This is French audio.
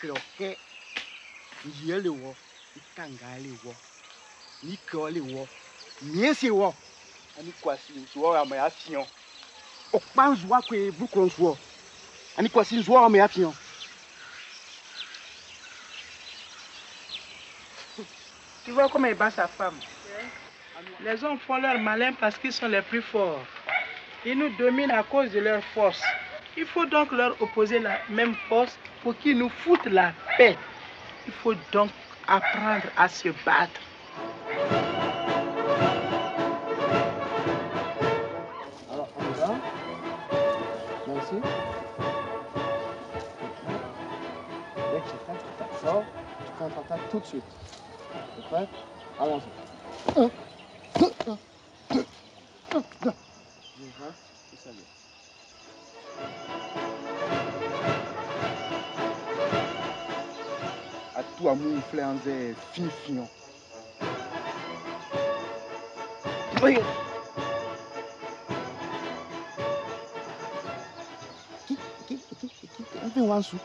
klɔkɛ yie le wɔ kanga le wɔ nikɔ le wɔ miese wɔ ani kwasi nzuɔ ame ya fiɔ ɔkpa nzuɔ koe bukrɔ nzuɔ ani kwasi nzuɔ ame ya fiɔ. Tu vois comment il bat sa femme Les hommes font leur malin parce qu'ils sont les plus forts. Ils nous dominent à cause de leur force. Il faut donc leur opposer la même force pour qu'ils nous foutent la paix. Il faut donc apprendre à se battre. Alors, on va. Je prends, tu attaque tout de suite. Prêt Allons-y. Un, deux, un, deux, un, deux. Je vois, et ça tubabu mun Que, que, que, que, que, n fin wan su